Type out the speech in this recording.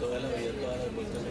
Toda la vida, toda la vuelta de